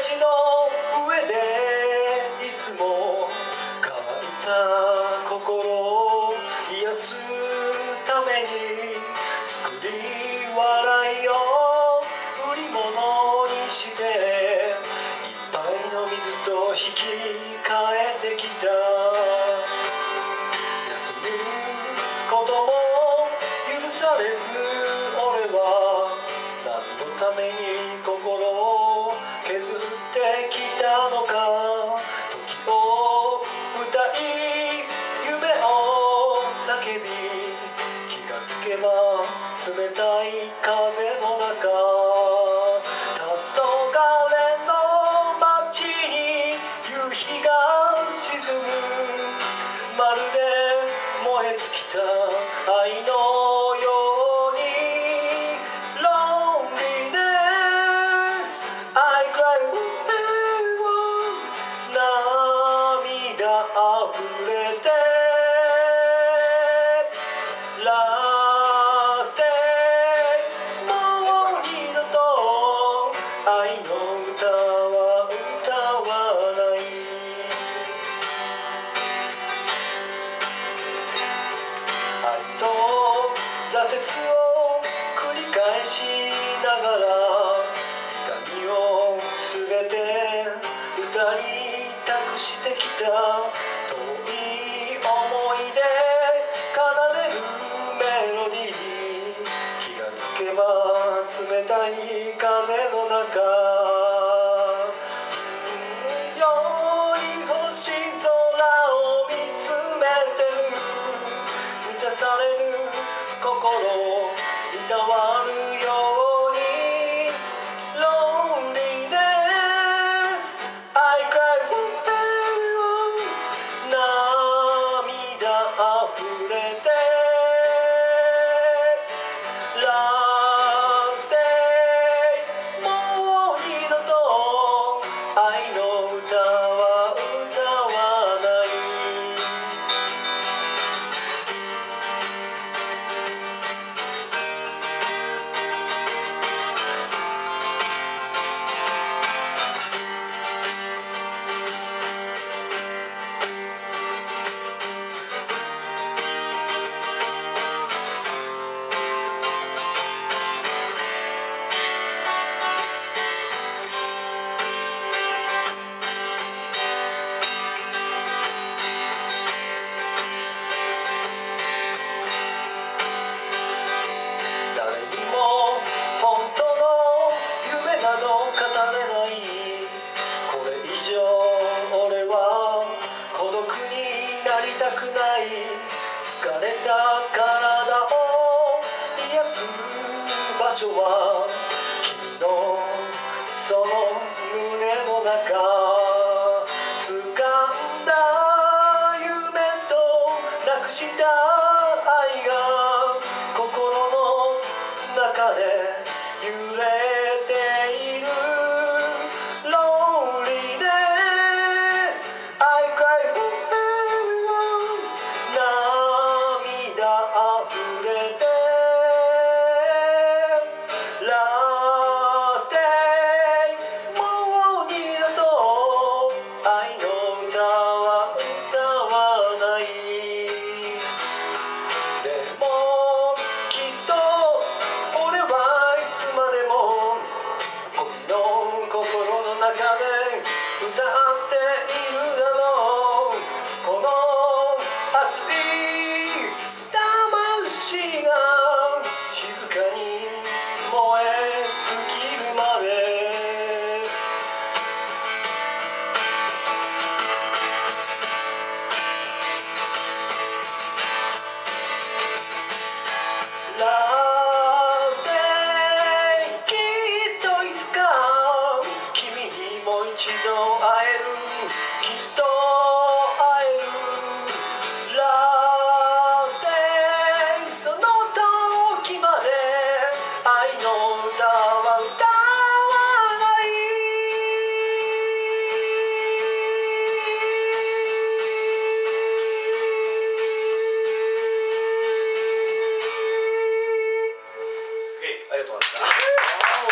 ジの上でいつも乾いた心を癒すために作り笑いを売り物にしていっぱいの水と引き換えてきた。休むことも許されず俺は何のために叫び気がつけば冷たい風の中返しながら痛みを全て歌に託してきた。涙あふれて た体を癒す場所は君のその胸の中掴んだ夢となくした